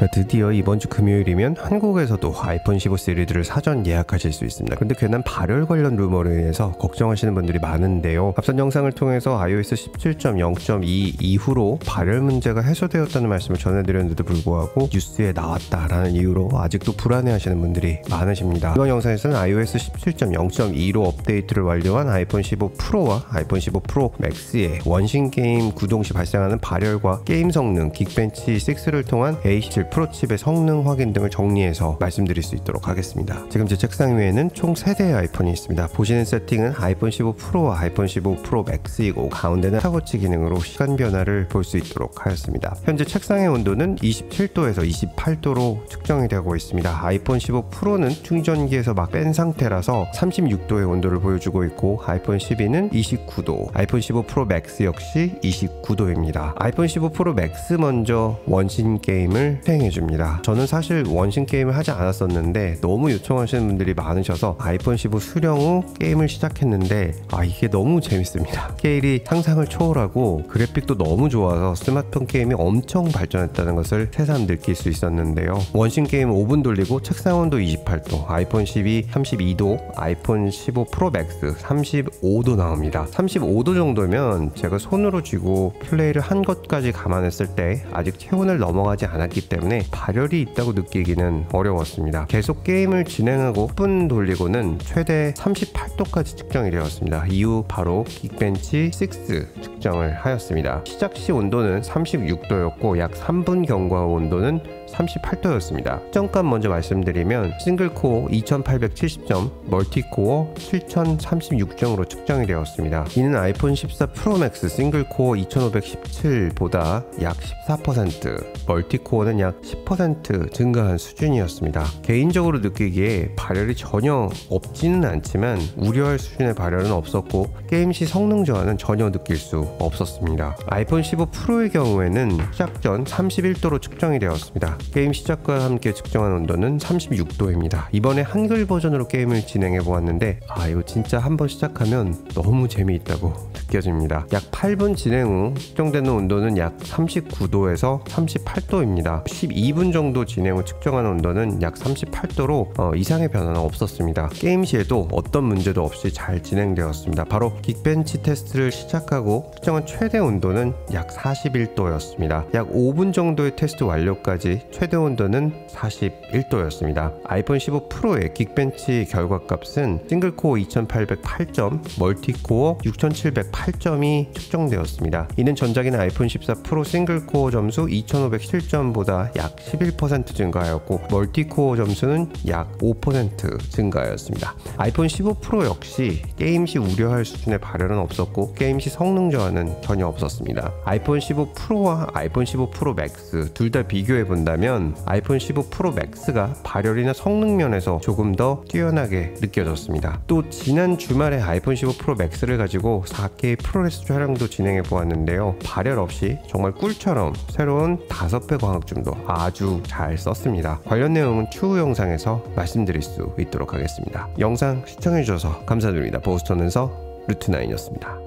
자 드디어 이번 주 금요일이면 한국에서도 아이폰 15 시리즈를 사전 예약하실 수 있습니다. 근데 괜한 발열 관련 루머로 인해서 걱정하시는 분들이 많은데요. 앞선 영상을 통해서 iOS 17.0.2 이후로 발열 문제가 해소되었다는 말씀을 전해드렸는데도 불구하고 뉴스에 나왔다라는 이유로 아직도 불안해하시는 분들이 많으십니다. 이번 영상에서는 iOS 17.0.2로 업데이트를 완료한 아이폰 15 프로와 아이폰 15 프로 맥스의 원신 게임 구동 시 발생하는 발열과 게임 성능, 긱벤치 6를 통한 A17 프로 칩의 성능 확인 등을 정리해서 말씀드릴 수 있도록 하겠습니다. 지금 제 책상 위에는 총 3대의 아이폰이 있습니다. 보시는 세팅은 아이폰 15 프로와 아이폰 15 프로 맥스이고 가운데는 타고치 기능으로 시간 변화를 볼 수 있도록 하였습니다. 현재 책상의 온도는 27도에서 28도로 측정이 되고 있습니다. 아이폰 15 프로는 충전기에서 막 뺀 상태라서 36도의 온도를 보여주고 있고 아이폰 12는 29도, 아이폰 15 프로 맥스 역시 29도입니다. 아이폰 15 프로 맥스 먼저 원신 게임을 수행해 줍니다. 저는 사실 원신 게임을 하지 않았었는데 너무 요청하시는 분들이 많으셔서 아이폰 15 수령 후 게임을 시작했는데 아 이게 너무 재밌습니다. 스케일이 상상을 초월하고 그래픽도 너무 좋아서 스마트폰 게임이 엄청 발전했다는 것을 새삼 느낄 수 있었는데요. 원신 게임 5분 돌리고 책상 온도 28도, 아이폰 12 32도, 아이폰 15 프로 맥스 35도 나옵니다. 35도 정도면 제가 손으로 쥐고 플레이를 한 것까지 감안했을 때 아직 체온을 넘어가지 않았기 때문에 발열이 있다고 느끼기는 어려웠습니다. 계속 게임을 진행하고 10분 돌리고는 최대 38도까지 측정이 되었습니다. 이후 바로 긱벤치 6 측정을 하였습니다. 시작 시 온도는 36도였고 약 3분 경과 후 온도는 38도였습니다. 측정값 먼저 말씀드리면 싱글코어 2870점, 멀티코어 7036점으로 측정이 되었습니다. 이는 아이폰 14 프로맥스 싱글코어 2517보다 약 14%, 멀티코어는 약10% 증가한 수준이었습니다. 개인적으로 느끼기에 발열이 전혀 없지는 않지만 우려할 수준의 발열은 없었고 게임 시 성능 저하는 전혀 느낄 수 없었습니다. 아이폰 15 프로의 경우에는 시작 전 31도로 측정이 되었습니다. 게임 시작과 함께 측정한 온도는 36도입니다. 이번에 한글 버전으로 게임을 진행해 보았는데 아 이거 진짜 한번 시작하면 너무 재미있다고 느껴집니다. 약 8분 진행 후 측정되는 온도는 약 39도에서 38도입니다. 12분 정도 진행 후 측정한 온도는 약 38도로 어, 이상의 변화는 없었습니다. 게임 시에도 어떤 문제도 없이 잘 진행되었습니다. 바로 긱벤치 테스트를 시작하고 측정한 최대 온도는 약 41도였습니다. 약 5분 정도의 테스트 완료까지 최대 온도는 41도였습니다. 아이폰 15 프로의 긱벤치 결과값은 single core 2808점, multi core 6708점이 측정되었습니다. 이는 전작인 아이폰 14 프로 single core 점수 2507점보다 약 11% 증가하였고 multi core 점수는 약 5% 증가하였습니다. 아이폰 15 프로 역시 게임 시 우려할 수준의 발열은 없었고 게임 시 성능 저하는 전혀 없었습니다. 아이폰 15 프로와 아이폰 15 프로 맥스 둘 다 비교해 본다면 아이폰 15 프로 맥스가 발열이나 성능 면에서 조금 더 뛰어나게 느껴졌습니다. 또 지난 주말에 아이폰 15 프로 맥스를 가지고 4K 프로레스 촬영도 진행해 보았는데요. 발열 없이 정말 꿀처럼 새로운 5배 광학줌도 아주 잘 썼습니다. 관련 내용은 추후 영상에서 말씀드릴 수 있도록 하겠습니다. 영상 시청해 주셔서 감사드립니다. 보스턴에서 루트나인이었습니다.